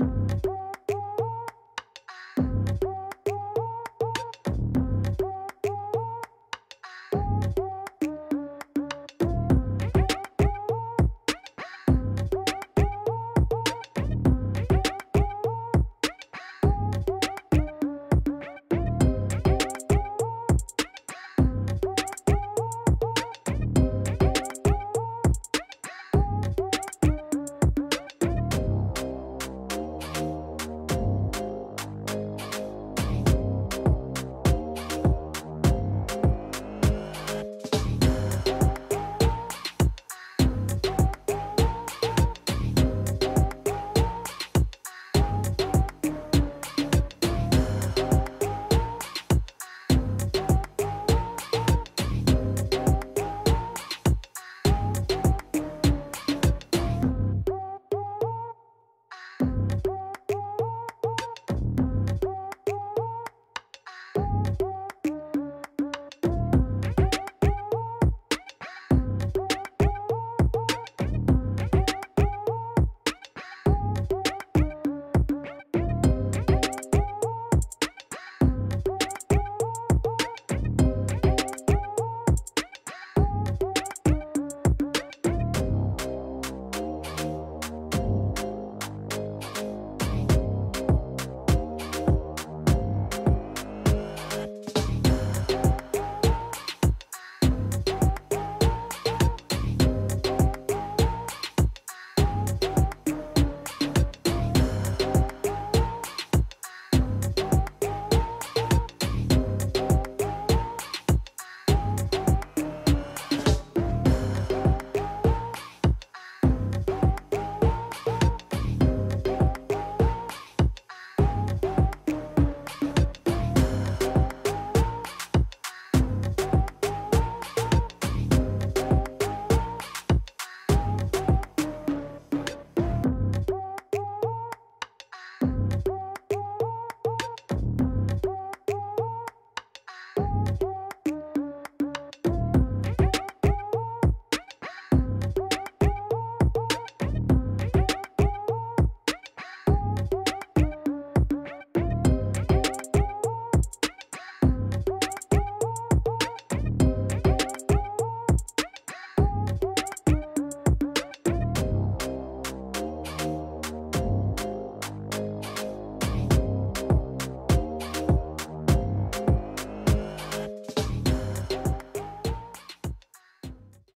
Bye.